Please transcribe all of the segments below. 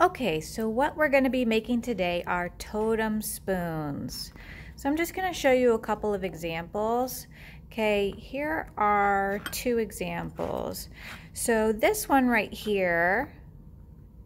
Okay, so what we're going to be making today are totem spoons. So I'm just going to show you a couple of examples. Okay, here are two examples. So this one right here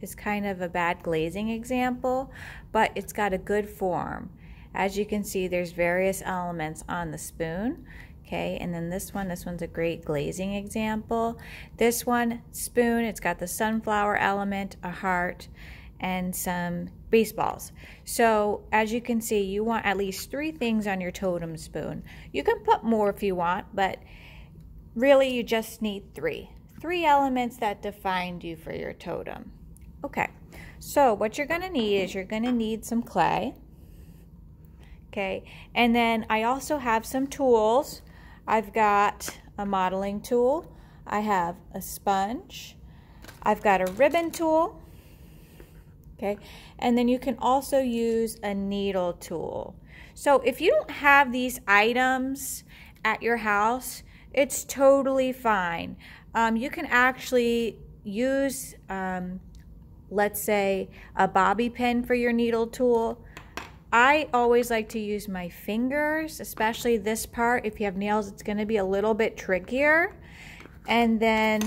is kind of a bad glazing example, but it's got a good form. As you can see, there's various elements on the spoon. Okay, and then this one, this one's a great glazing example. This one, spoon, it's got the sunflower element, a heart, and some baseballs. So as you can see, you want at least three things on your totem spoon. You can put more if you want, but really you just need three. Three elements that defined you for your totem. Okay, so what you're gonna need is you're gonna need some clay. Okay, and then I also have some tools I've got a modeling tool. I have a sponge. I've got a ribbon tool. Okay, and then you can also use a needle tool. So if you don't have these items at your house, it's totally fine. Um, you can actually use, um, let's say, a bobby pin for your needle tool. I always like to use my fingers, especially this part. If you have nails, it's going to be a little bit trickier. And then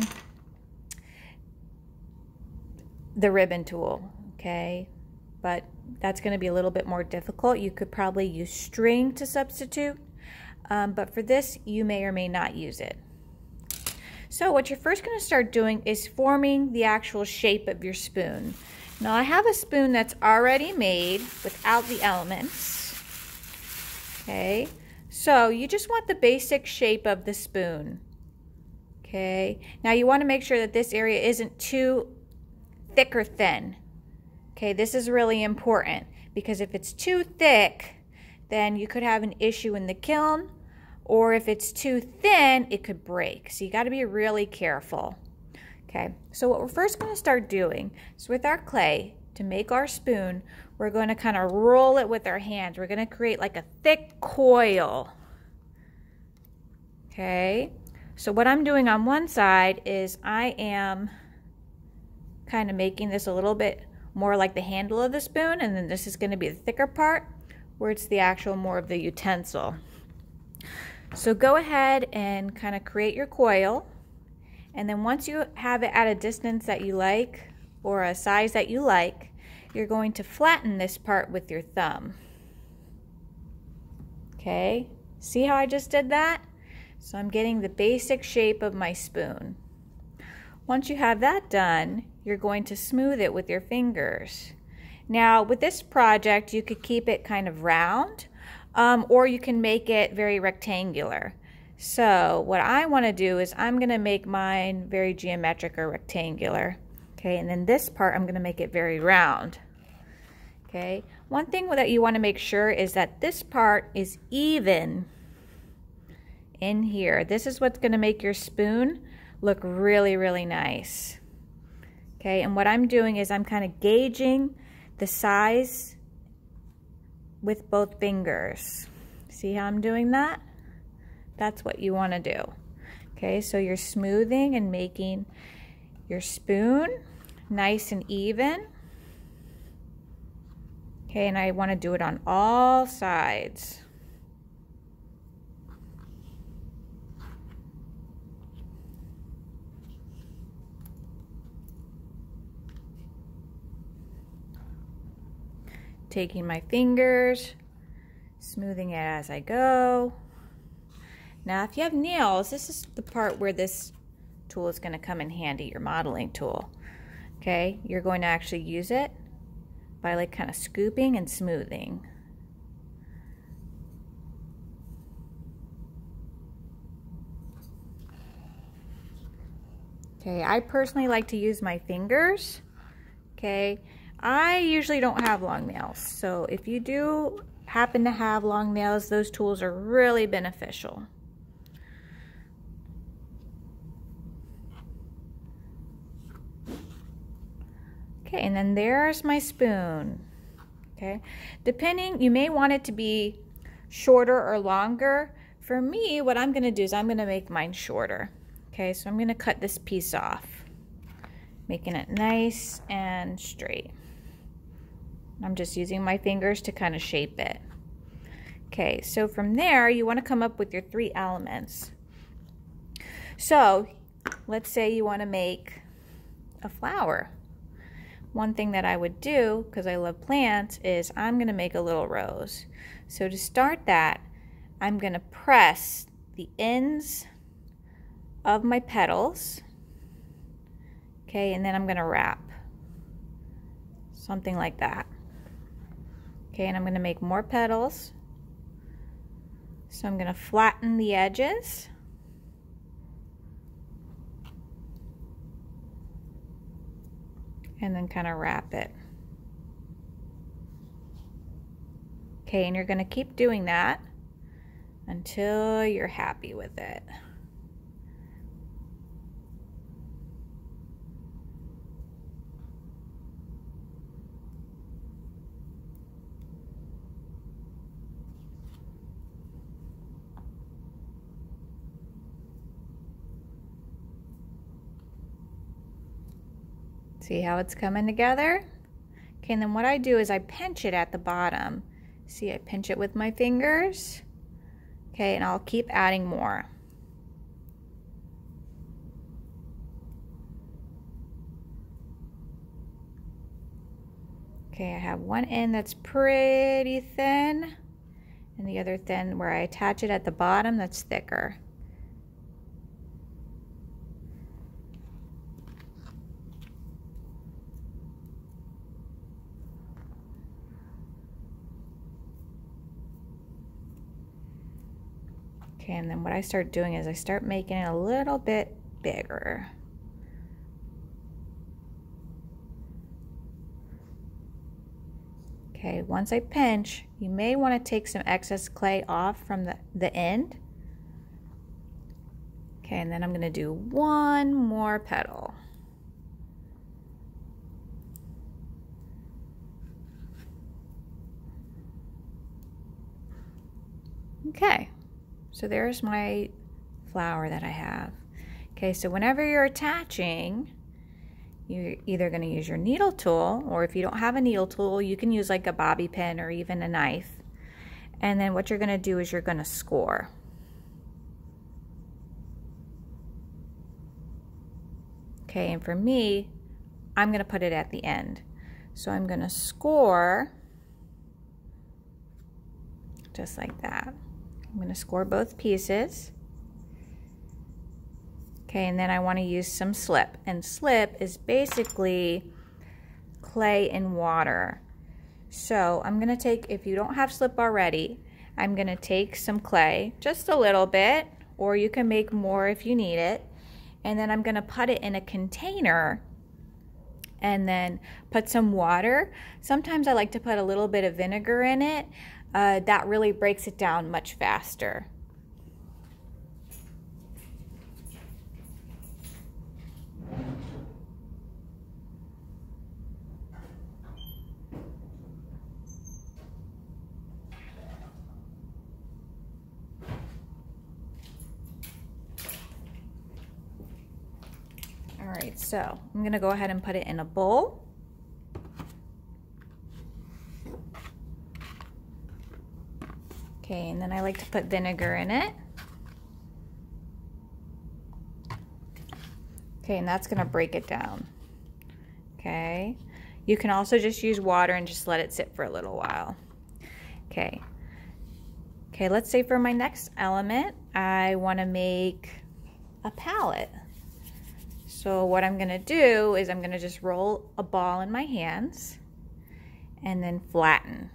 the ribbon tool, okay? But that's going to be a little bit more difficult. You could probably use string to substitute. Um, but for this, you may or may not use it. So what you're first going to start doing is forming the actual shape of your spoon. Now I have a spoon that's already made without the elements. Okay, so you just want the basic shape of the spoon. Okay, now you want to make sure that this area isn't too thick or thin. Okay, this is really important because if it's too thick, then you could have an issue in the kiln, or if it's too thin, it could break. So you got to be really careful. Okay, so what we're first going to start doing is with our clay, to make our spoon, we're going to kind of roll it with our hands. We're going to create like a thick coil. Okay, so what I'm doing on one side is I am kind of making this a little bit more like the handle of the spoon, and then this is going to be the thicker part where it's the actual more of the utensil. So go ahead and kind of create your coil. And then once you have it at a distance that you like or a size that you like, you're going to flatten this part with your thumb. Okay, see how I just did that? So I'm getting the basic shape of my spoon. Once you have that done, you're going to smooth it with your fingers. Now with this project, you could keep it kind of round um, or you can make it very rectangular. So what I want to do is I'm going to make mine very geometric or rectangular. Okay, and then this part I'm going to make it very round. Okay, one thing that you want to make sure is that this part is even in here. This is what's going to make your spoon look really, really nice. Okay, and what I'm doing is I'm kind of gauging the size with both fingers. See how I'm doing that? That's what you want to do. Okay, so you're smoothing and making your spoon nice and even. Okay, and I want to do it on all sides. Taking my fingers, smoothing it as I go. Now, if you have nails, this is the part where this tool is going to come in handy, your modeling tool. Okay, you're going to actually use it by like kind of scooping and smoothing. Okay, I personally like to use my fingers. Okay, I usually don't have long nails, so if you do happen to have long nails, those tools are really beneficial. Okay, and then there's my spoon. Okay, depending, you may want it to be shorter or longer. For me, what I'm gonna do is I'm gonna make mine shorter. Okay, so I'm gonna cut this piece off. making it nice and straight. I'm just using my fingers to kind of shape it. Okay, so from there, you want to come up with your three elements. So, let's say you want to make a flower. One thing that I would do, because I love plants, is I'm going to make a little rose. So to start that, I'm going to press the ends of my petals. Okay, and then I'm going to wrap. Something like that. Okay, and I'm going to make more petals. So I'm going to flatten the edges. And then kind of wrap it. Okay, and you're going to keep doing that until you're happy with it. See how it's coming together? Okay, and then what I do is I pinch it at the bottom. See, I pinch it with my fingers. Okay, and I'll keep adding more. Okay, I have one end that's pretty thin and the other thin where I attach it at the bottom that's thicker. Okay, and then what I start doing is I start making it a little bit bigger. Okay, once I pinch, you may want to take some excess clay off from the, the end. Okay, and then I'm going to do one more petal. Okay. So there's my flower that I have. Okay, so whenever you're attaching, you're either going to use your needle tool, or if you don't have a needle tool, you can use like a bobby pin or even a knife. And then what you're going to do is you're going to score. Okay, and for me, I'm going to put it at the end. So I'm going to score just like that. I'm going to score both pieces. Okay, and then I want to use some slip. And slip is basically clay and water. So I'm going to take, if you don't have slip already, I'm going to take some clay, just a little bit, or you can make more if you need it. And then I'm going to put it in a container and then put some water. Sometimes I like to put a little bit of vinegar in it uh, that really breaks it down much faster. All right, so I'm gonna go ahead and put it in a bowl. Okay, and then I like to put vinegar in it. Okay, and that's gonna break it down. Okay, you can also just use water and just let it sit for a little while. Okay, okay, let's say for my next element, I wanna make a palette. So what I'm gonna do is I'm gonna just roll a ball in my hands and then flatten.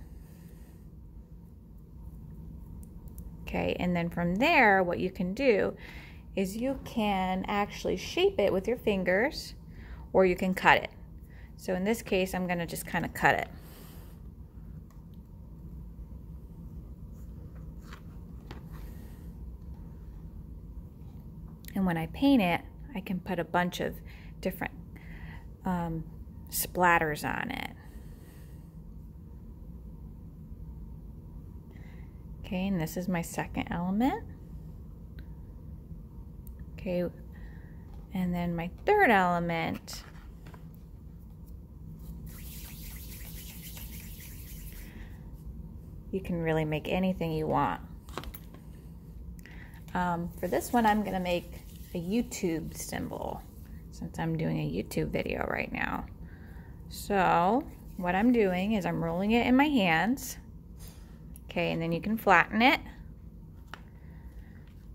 Okay? And then from there, what you can do is you can actually shape it with your fingers or you can cut it. So in this case, I'm gonna just kind of cut it. And when I paint it, I can put a bunch of different um, splatters on it. Okay, and this is my second element. Okay, and then my third element. You can really make anything you want. Um, for this one, I'm gonna make a YouTube symbol since I'm doing a YouTube video right now. So what I'm doing is I'm rolling it in my hands Okay, and then you can flatten it.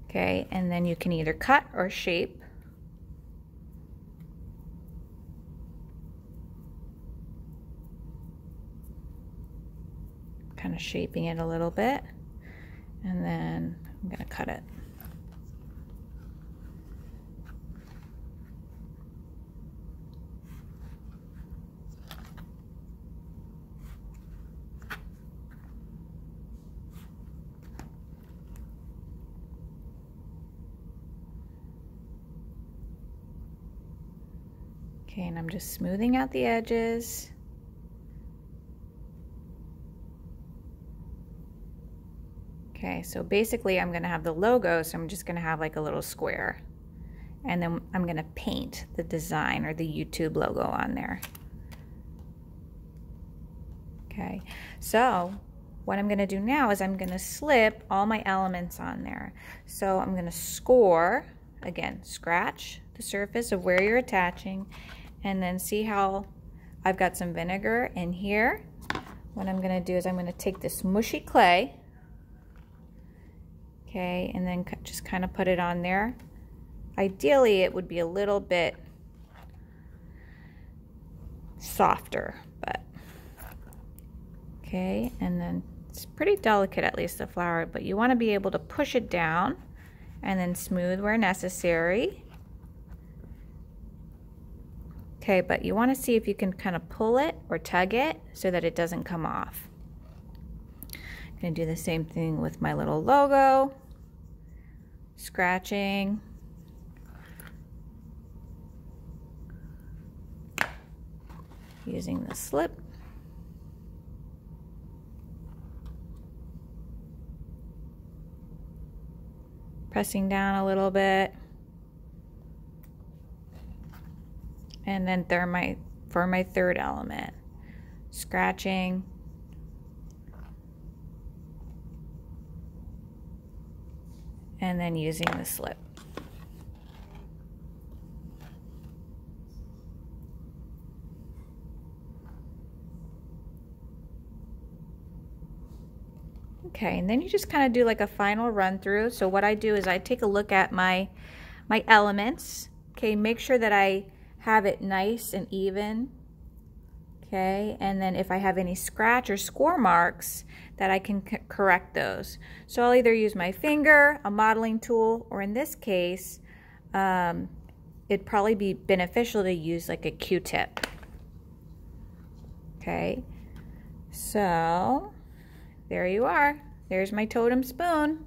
Okay, and then you can either cut or shape. Kind of shaping it a little bit. And then I'm to cut it. Okay, and I'm just smoothing out the edges. Okay, so basically I'm gonna have the logo, so I'm just gonna have like a little square. And then I'm gonna paint the design or the YouTube logo on there. Okay, so what I'm gonna do now is I'm gonna slip all my elements on there. So I'm gonna score, again, scratch the surface of where you're attaching and then see how I've got some vinegar in here. What I'm gonna do is I'm gonna take this mushy clay, okay, and then just kind of put it on there. Ideally, it would be a little bit softer, but okay, and then it's pretty delicate, at least the flower, but you wanna be able to push it down and then smooth where necessary. Okay, but you want to see if you can kind of pull it or tug it so that it doesn't come off. I'm going to do the same thing with my little logo. Scratching. Using the slip. Pressing down a little bit. And then thermite for my third element scratching and then using the slip Okay, and then you just kind of do like a final run through. So what I do is I take a look at my my elements. Okay, make sure that I have it nice and even. Okay, and then if I have any scratch or score marks, that I can correct those. So I'll either use my finger, a modeling tool, or in this case, um, it'd probably be beneficial to use like a Q-tip. Okay, so there you are. There's my totem spoon.